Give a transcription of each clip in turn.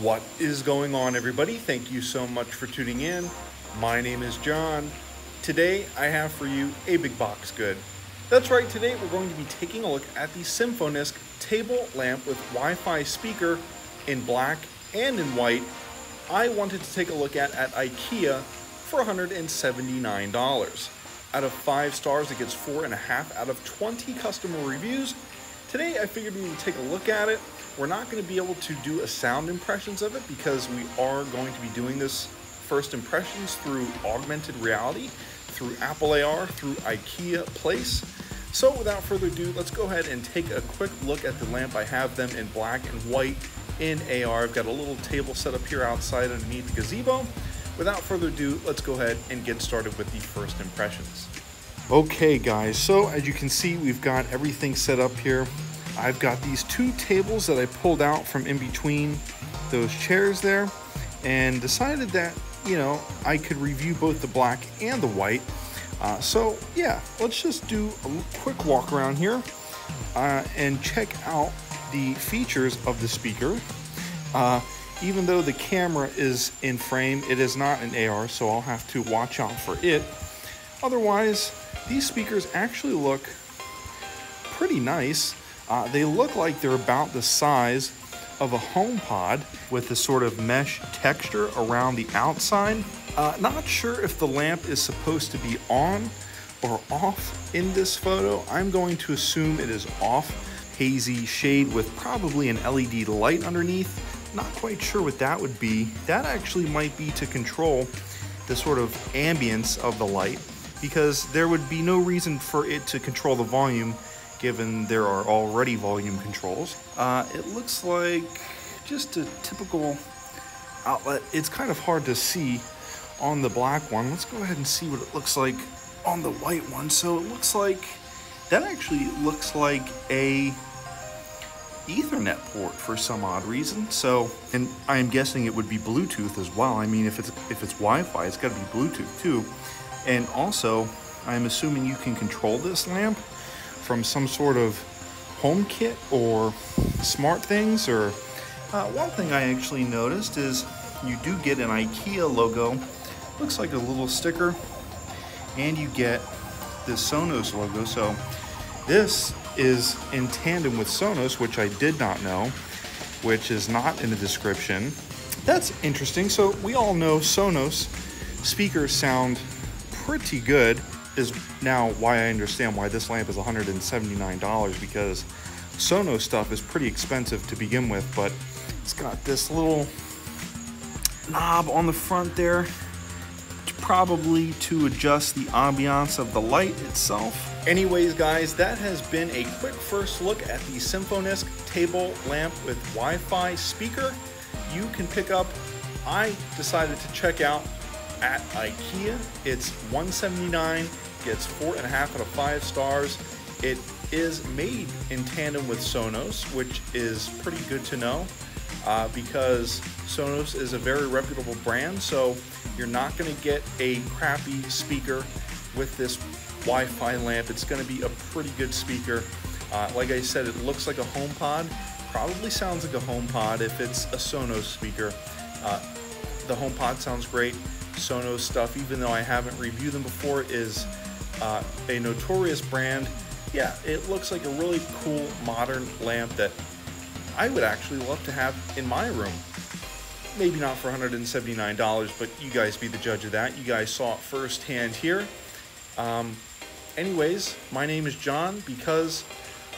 What is going on, everybody? Thank you so much for tuning in. My name is John. Today, I have for you a big box good. That's right, today we're going to be taking a look at the Symfonisk table lamp with Wi Fi speaker in black and in white. I wanted to take a look at at IKEA for $179. Out of five stars, it gets four and a half out of 20 customer reviews. Today, I figured we would take a look at it we're not going to be able to do a sound impressions of it because we are going to be doing this first impressions through augmented reality, through Apple AR, through IKEA Place. So without further ado, let's go ahead and take a quick look at the lamp. I have them in black and white in AR. I've got a little table set up here outside underneath the gazebo. Without further ado, let's go ahead and get started with the first impressions. Okay guys, so as you can see, we've got everything set up here. I've got these two tables that I pulled out from in between those chairs there and decided that, you know, I could review both the black and the white. Uh, so yeah, let's just do a quick walk around here uh, and check out the features of the speaker. Uh, even though the camera is in frame, it is not an AR, so I'll have to watch out for it. Otherwise, these speakers actually look pretty nice. Uh, they look like they're about the size of a HomePod with a sort of mesh texture around the outside. Uh, not sure if the lamp is supposed to be on or off in this photo. I'm going to assume it is off. Hazy shade with probably an LED light underneath. Not quite sure what that would be. That actually might be to control the sort of ambience of the light because there would be no reason for it to control the volume given there are already volume controls. Uh, it looks like just a typical outlet. It's kind of hard to see on the black one. Let's go ahead and see what it looks like on the white one. So it looks like, that actually looks like a Ethernet port for some odd reason. So, and I am guessing it would be Bluetooth as well. I mean, if it's if it's Wi-Fi, it's got to be Bluetooth too. And also, I'm assuming you can control this lamp from some sort of home kit or smart things or uh, one thing I actually noticed is you do get an IKEA logo. Looks like a little sticker. And you get the Sonos logo. So this is in tandem with Sonos which I did not know which is not in the description. That's interesting. So we all know Sonos speakers sound pretty good is now why I understand why this lamp is $179 because Sonos stuff is pretty expensive to begin with, but it's got this little knob on the front there probably to adjust the ambiance of the light itself. Anyways, guys, that has been a quick first look at the Symfonisk table lamp with Wi-Fi speaker. You can pick up, I decided to check out at IKEA. It's 179 gets four and a half out of five stars. It is made in tandem with Sonos, which is pretty good to know uh, because Sonos is a very reputable brand. So you're not going to get a crappy speaker with this Wi-Fi lamp. It's going to be a pretty good speaker. Uh, like I said, it looks like a HomePod. Probably sounds like a HomePod if it's a Sonos speaker. Uh, the HomePod sounds great. Sonos stuff, even though I haven't reviewed them before, is uh, a notorious brand. Yeah, it looks like a really cool modern lamp that I would actually love to have in my room. Maybe not for $179, but you guys be the judge of that. You guys saw it firsthand here. Um, anyways, my name is John because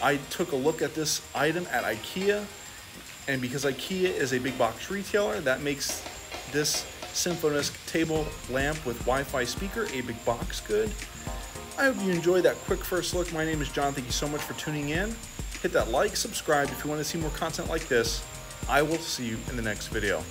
I took a look at this item at IKEA, and because IKEA is a big box retailer, that makes this Symfonisk table lamp with Wi-Fi speaker a big box good. I hope you enjoyed that quick first look. My name is John. Thank you so much for tuning in. Hit that like, subscribe if you want to see more content like this. I will see you in the next video.